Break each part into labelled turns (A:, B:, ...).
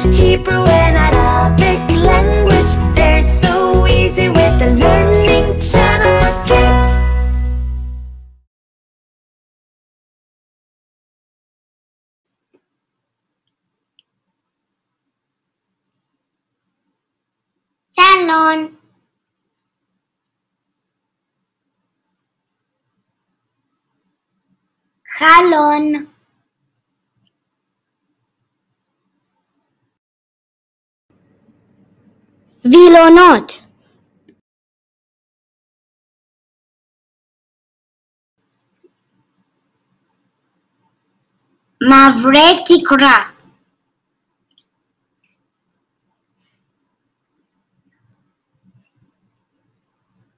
A: Hebrew and Arabic language. They're so easy with the Learning Channel for kids.
B: Salon. Jalón. ویلونوت. ماورتیکرا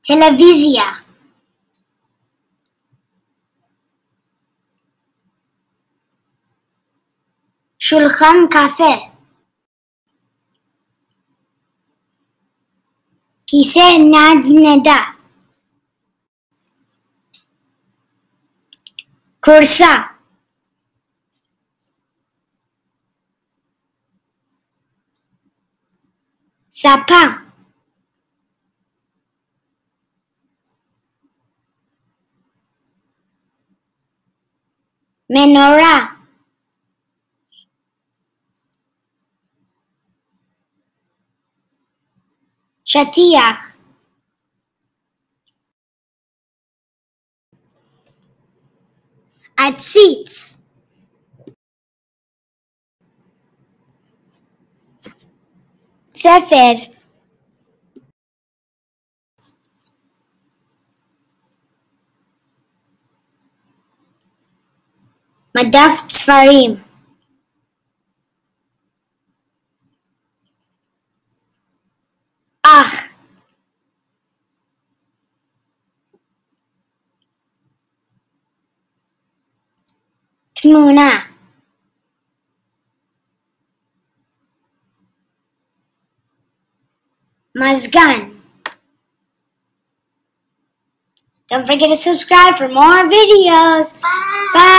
B: تلویزیا. شولخان کافه. Kişe nadineda. Kursa. Sapan. Menora. שטיח. עציץ. ספר. מדף ספרים. Ach Mazgan. Don't forget to subscribe for more videos. Bye. Bye.